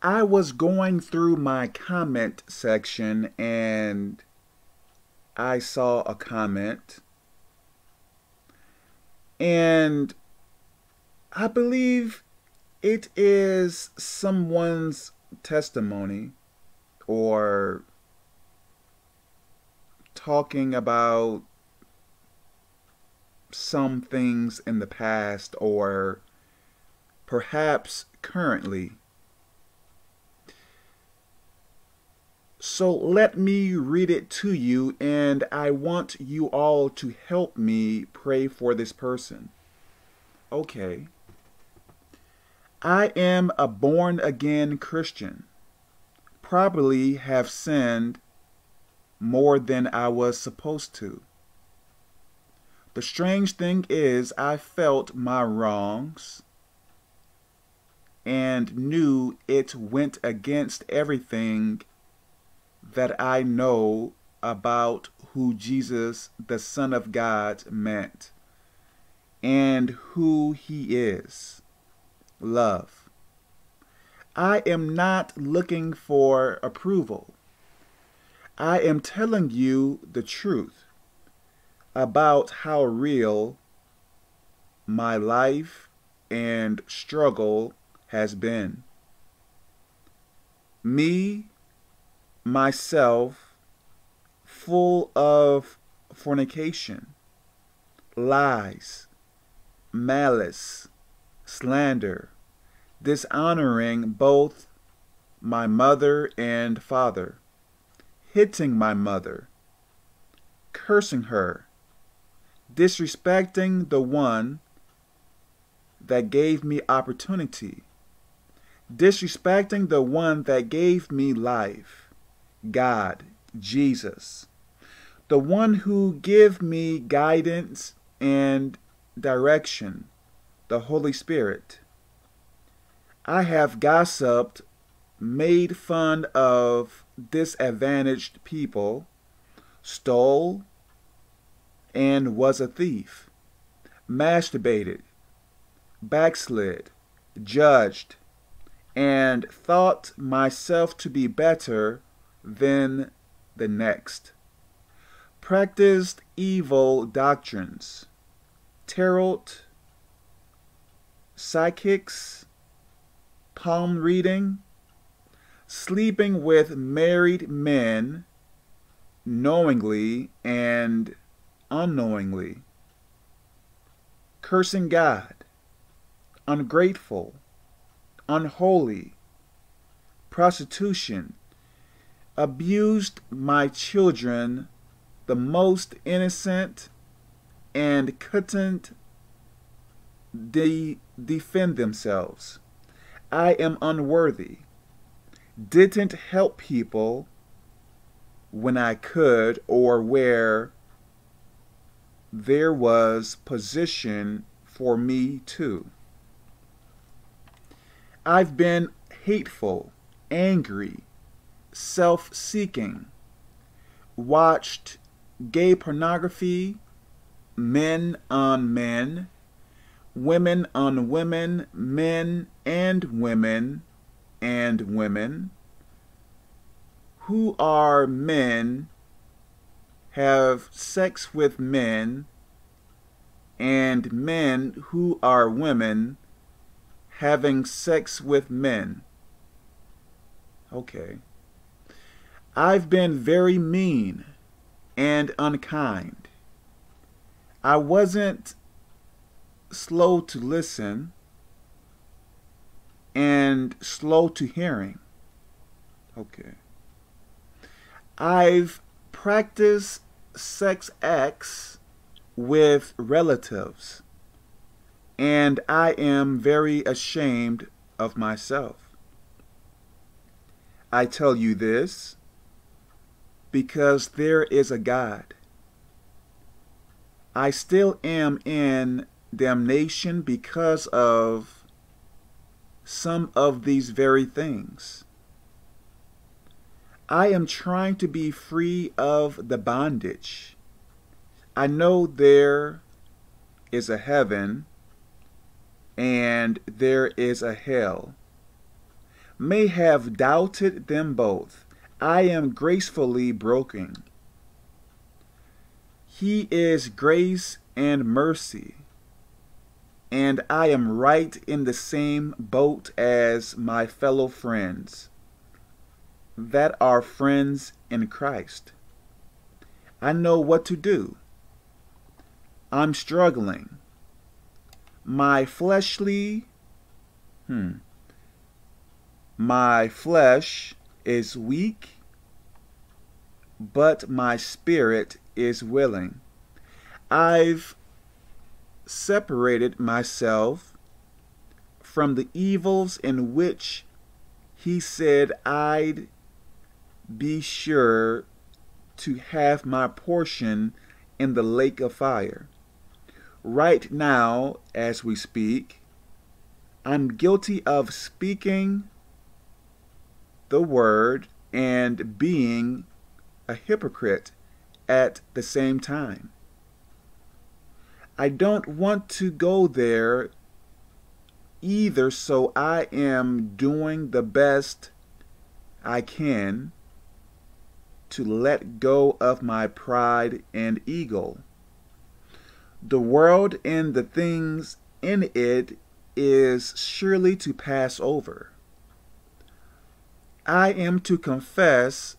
I was going through my comment section and I saw a comment. And I believe it is someone's testimony or talking about some things in the past or perhaps currently. So let me read it to you, and I want you all to help me pray for this person. Okay. I am a born again Christian. Probably have sinned more than I was supposed to. The strange thing is, I felt my wrongs and knew it went against everything that I know about who Jesus, the Son of God, meant and who he is love. I am not looking for approval. I am telling you the truth about how real my life and struggle has been. Me, myself, full of fornication, lies, malice, slander, dishonoring both my mother and father, hitting my mother, cursing her, disrespecting the one that gave me opportunity, disrespecting the one that gave me life, God, Jesus, the one who give me guidance and direction, the Holy Spirit. I have gossiped, made fun of disadvantaged people, stole, and was a thief, masturbated, backslid, judged, and thought myself to be better than the next, practiced evil doctrines, tarot, psychics, palm reading, sleeping with married men. Knowingly and unknowingly, cursing God, ungrateful, unholy, prostitution, abused my children, the most innocent, and couldn't de defend themselves. I am unworthy, didn't help people when I could or where there was position for me too. I've been hateful, angry, self seeking, watched gay pornography, men on men, women on women, men and women and women who are men have sex with men and men who are women having sex with men. Okay. I've been very mean and unkind. I wasn't slow to listen and slow to hearing. Okay. I've practiced sex acts with relatives, and I am very ashamed of myself. I tell you this because there is a God. I still am in damnation because of some of these very things. I am trying to be free of the bondage. I know there is a heaven and there is a hell. may have doubted them both. I am gracefully broken. He is grace and mercy, and I am right in the same boat as my fellow friends that are friends in Christ. I know what to do. I'm struggling. My fleshly, hmm, my flesh is weak, but my spirit is willing. I've separated myself from the evils in which he said I'd be sure to have my portion in the lake of fire. Right now, as we speak, I'm guilty of speaking the word and being a hypocrite at the same time. I don't want to go there either, so I am doing the best I can to let go of my pride and ego. The world and the things in it is surely to pass over. I am to confess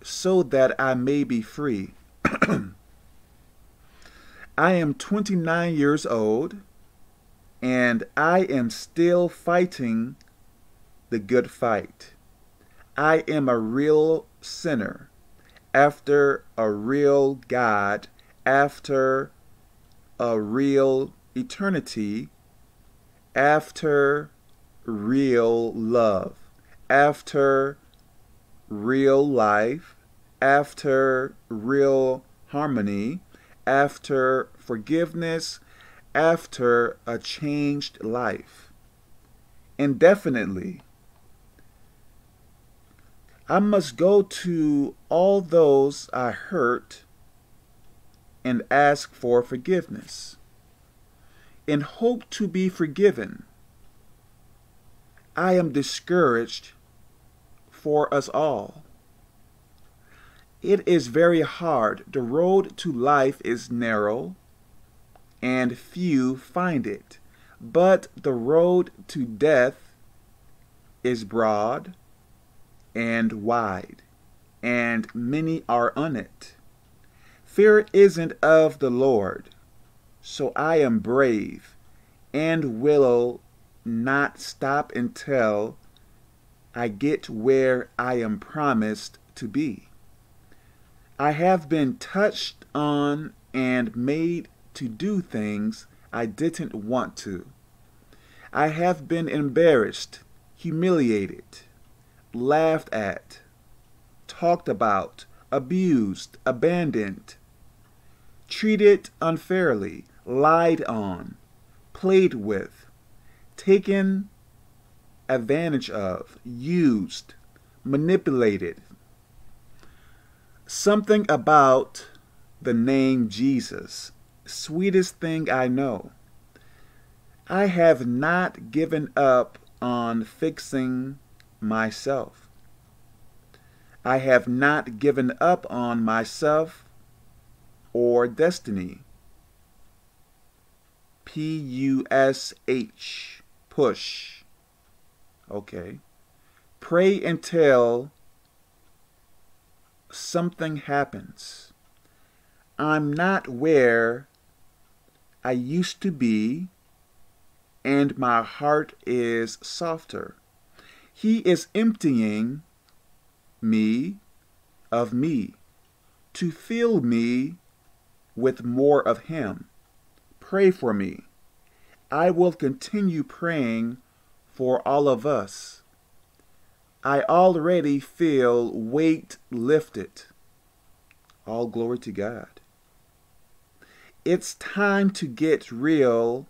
so that I may be free. I am 29 years old and I am still fighting the good fight. I am a real sinner after a real God, after a real eternity, after real love, after real life, after real harmony, after forgiveness, after a changed life. Indefinitely, I must go to all those I hurt and ask for forgiveness in hope to be forgiven. I am discouraged for us all. It is very hard. The road to life is narrow, and few find it. But the road to death is broad and wide, and many are on it. Fear isn't of the Lord, so I am brave and will not stop until I get where I am promised to be. I have been touched on and made to do things I didn't want to. I have been embarrassed, humiliated, laughed at, talked about, abused, abandoned, treated unfairly, lied on, played with, taken advantage of, used, manipulated. Something about the name Jesus, sweetest thing I know. I have not given up on fixing myself. I have not given up on myself or destiny. P U S H, push. Okay. Pray until something happens. I'm not where I used to be, and my heart is softer. He is emptying me of me to fill me with more of Him. Pray for me. I will continue praying for all of us. I already feel weight lifted. All glory to God. It's time to get real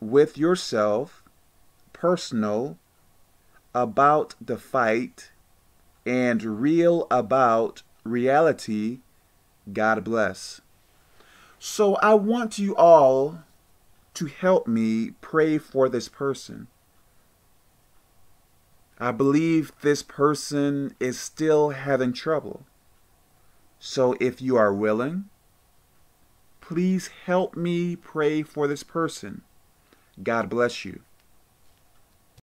with yourself, personal, about the fight and real about reality. God bless. So I want you all to help me pray for this person. I believe this person is still having trouble. So if you are willing, please help me pray for this person. God bless you.